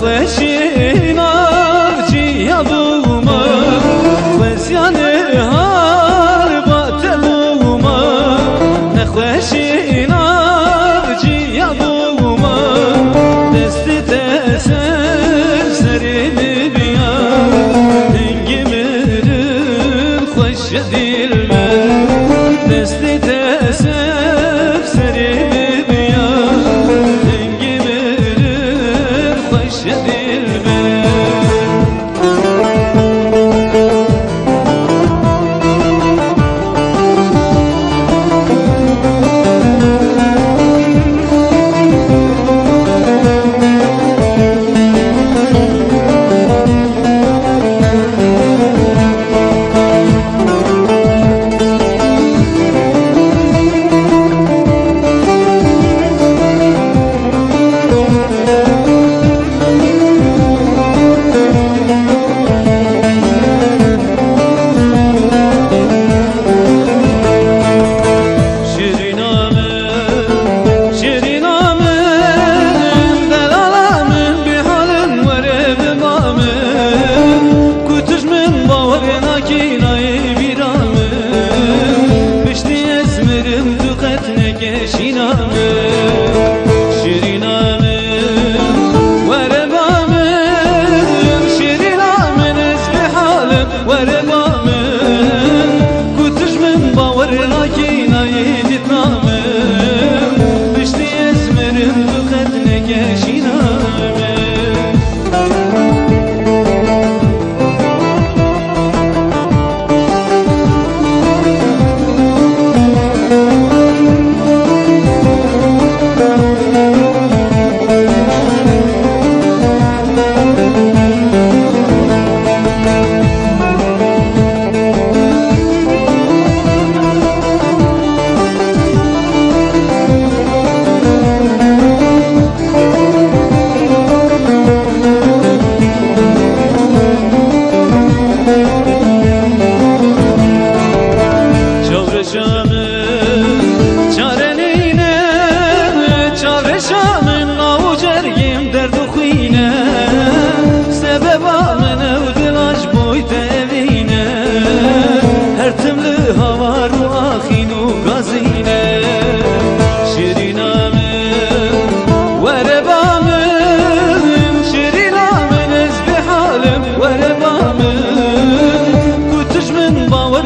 خشي ne geş inanır. گازینه من شیرینمم از به حالم وره من کتش من باور